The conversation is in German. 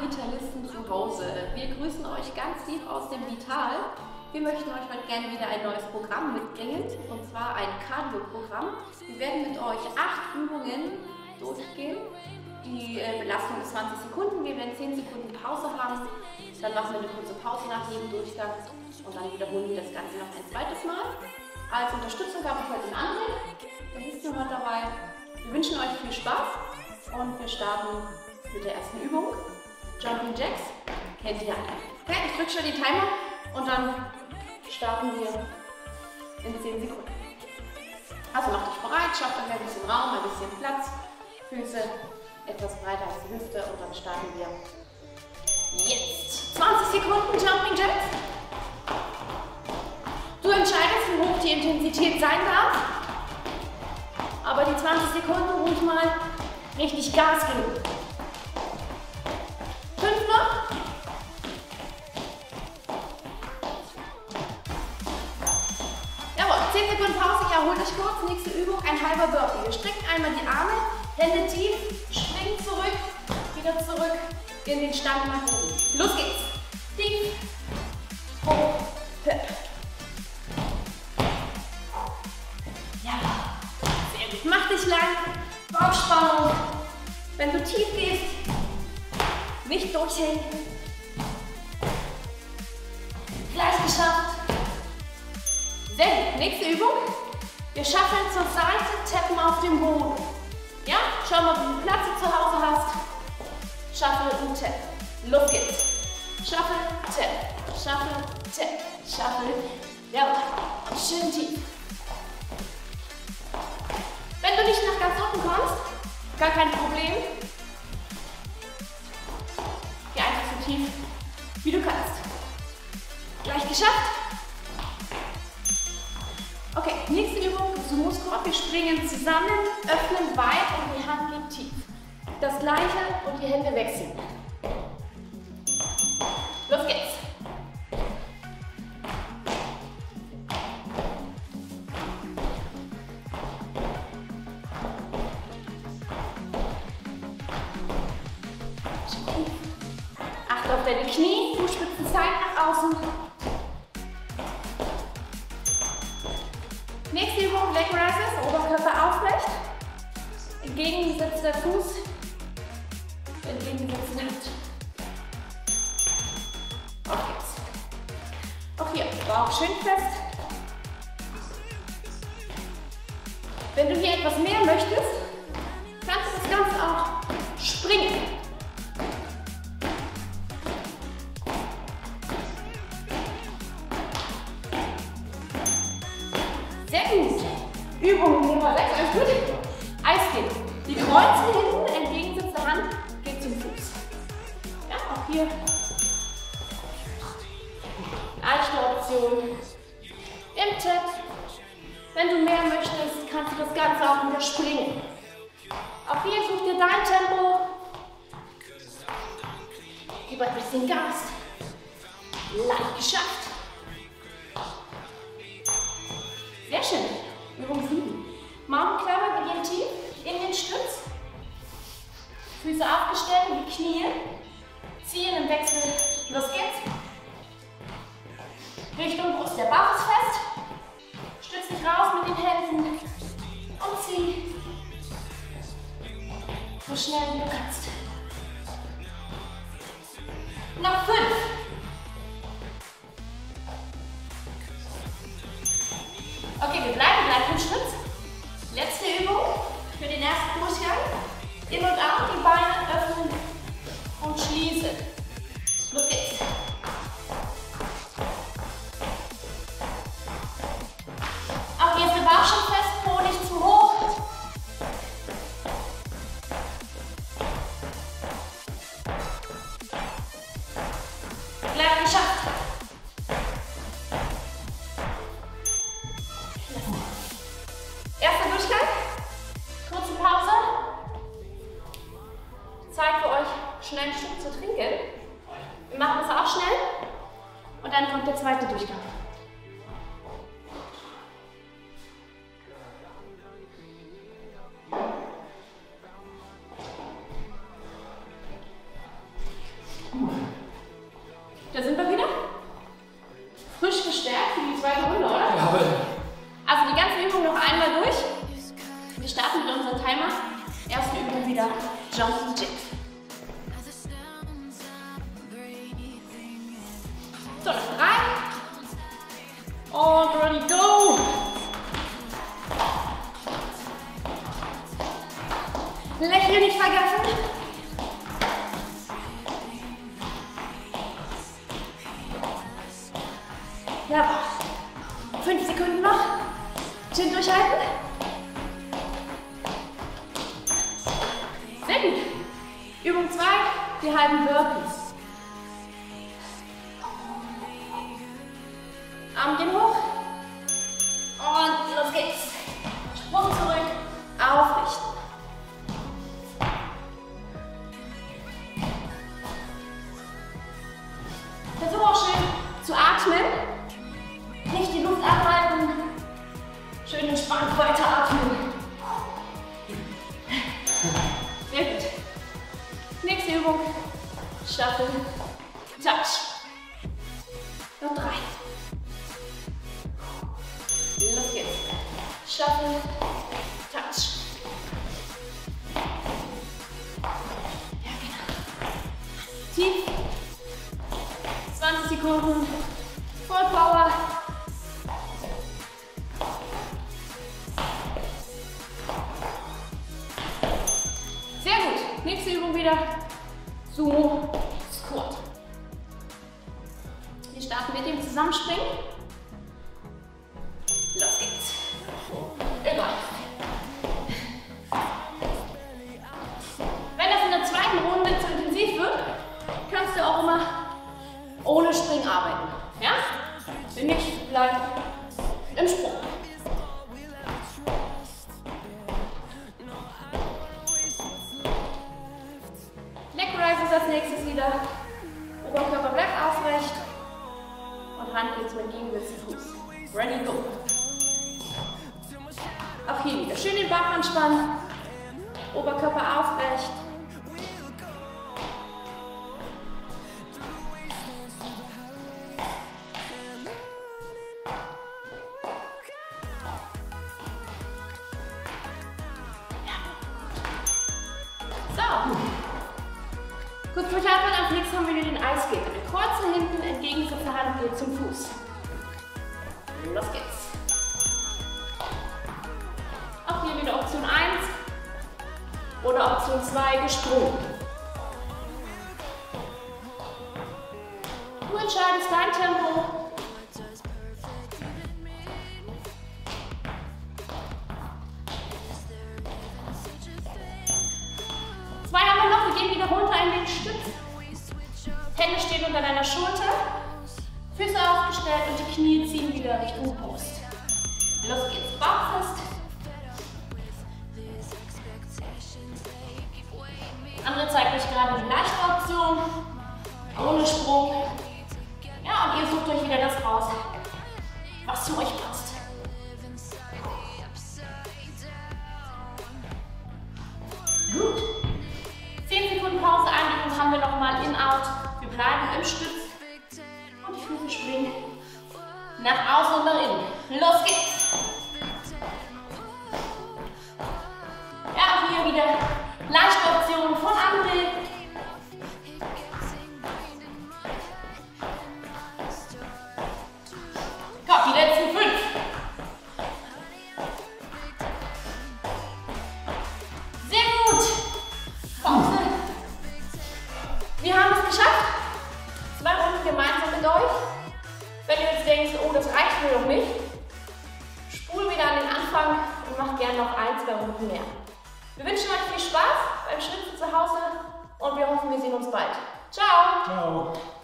Vitalisten zu Hause. Wir grüßen euch ganz lieb aus dem Vital. Wir möchten euch heute gerne wieder ein neues Programm mitbringen, und zwar ein Cardio-Programm. Wir werden mit euch acht Übungen durchgehen. Die äh, Belastung ist 20 Sekunden, wir werden 10 Sekunden Pause haben, dann machen wir eine kurze Pause nach jedem Durchgang und dann wiederholen wir das Ganze noch ein zweites Mal. Als Unterstützung habe ich heute den André, der ist noch dabei. Wir wünschen euch viel Spaß und wir starten mit der ersten Übung. Jumping Jacks, kennt ihr alle. Okay, ich drücke schon den Timer und dann starten wir in 10 Sekunden. Also macht euch bereit, schafft euch ein bisschen Raum, ein bisschen Platz, Füße etwas breiter als die Hüfte und dann starten wir jetzt. 20 Sekunden Jumping Jacks. Du entscheidest, wie hoch die Intensität sein darf, aber die 20 Sekunden ruhig mal richtig Gas geben. Jawohl, 10 Sekunden Pause, ich erhole dich kurz. Nächste Übung, ein halber Burpee. Wir strecken einmal die Arme, Hände tief, springen zurück, wieder zurück in den Stand nach oben. Los geht's. Tief, hoch, hüpp. Ja, sehr gut. Mach dich lang, Bauchspannung. Wenn du tief gehst, nicht durchhängen. Gleich geschafft. Sehr gut. Nächste Übung. Wir schaffen zur Seite, tappen auf dem Boden. Ja? Schau mal, wie du Platz zu Hause hast. Shuffle und tap. Los geht's. Shuffle, tap. Shuffle, tap. Shuffle. Jawohl. Schön tief. Wenn du nicht nach ganz unten kommst, gar kein Problem. Geh einfach so tief, wie du kannst. Gleich geschafft. Okay, nächste Übung, Sumo-Squat. Wir springen zusammen, öffnen weit und die Hand liegt tief. Das gleiche und die Hände wechseln. Los geht's. Achte auf deine Knie, Fußspitzen zeigen nach außen. Nächste Übung, Leg Rises, Oberkörper aufrecht. Entgegengesetzter Fuß, entgegengesetzte Hand. Auf geht's. Auch hier, Bauch schön fest. Wenn du hier etwas mehr möchtest, kannst du das Ganze auch springen. Übung Nummer 6, alles gut? Eiskick. Die Kreuze hinten, entgegengesetzte Hand, geht zum Fuß. Ja, auch hier. Leichte Option. Im Tap. Wenn du mehr möchtest, kannst du das Ganze auch wieder springen. Auch hier such dir dein Tempo. Gib ein bisschen Gas. Leicht geschafft. Tief in den Stütz. Füße aufgestellt, die Knie. Ziehen im Wechsel. Los geht's. Richtung Brust. Der Bauch ist fest. Stütz dich raus mit den Händen. Und zieh. So schnell wie du kannst. Noch fünf. Okay, wir bleiben gleich im Schritt. Letzte Übung den. In und out, die Beine öffnen und schließen. Los geht's. Zeit für euch, schnell einen Schluck zu trinken. Wir machen das auch schnell und dann kommt der zweite Durchgang. Da sind wir wieder. Vergessen. Ja, fünf Sekunden noch. Schön durchhalten. Gut. Übung zwei, die halben Burpees. Arm gehen hoch. Nächste Übung. Shuffle. Touch. Noch drei. Los geht's. Shuffle. Touch. Ja, genau. Tief. 20 Sekunden. Voll Power. Sehr gut. Nächste Übung wieder. Sumo Squat. Wir starten mit dem Zusammenspringen. Nächstes wieder. Oberkörper bleibt aufrecht. Und Hand geht zum entgegengesetzten Fuß. Ready, go. Auch hier wieder schön den Bauch anspannen. Oberkörper aufrecht. Kurz durchatmen, als nächstes haben wir wieder den. Der Kreuz nach hinten, entgegengesetzte Hand geht zum Fuß. Los geht's. Auch hier wieder Option 1 oder Option 2 gesprungen. Du entscheidest dein Tempo. Noch. Wir gehen wieder runter in den Stütz. Hände stehen unter deiner Schulter. Füße aufgestellt und die Knie ziehen wieder Richtung Brust. Los geht's. Bauch fest. Andere zeigt euch gerade die leichte Option. Ohne Sprung. Ja, und ihr sucht euch wieder das raus, was zu euch passt. Wir nochmal In-Out. Wir bleiben im Stütz. Und die Füße springen nach außen und nach innen. Los geht's. Ja, auch hier wieder leichte mit euch. Wenn du jetzt denkst, oh, das reicht mir noch nicht, spul wieder an den Anfang und mach gerne noch ein, zwei Runden mehr. Wir wünschen euch viel Spaß beim Schwitzen zu Hause und wir hoffen, wir sehen uns bald. Ciao! Ciao.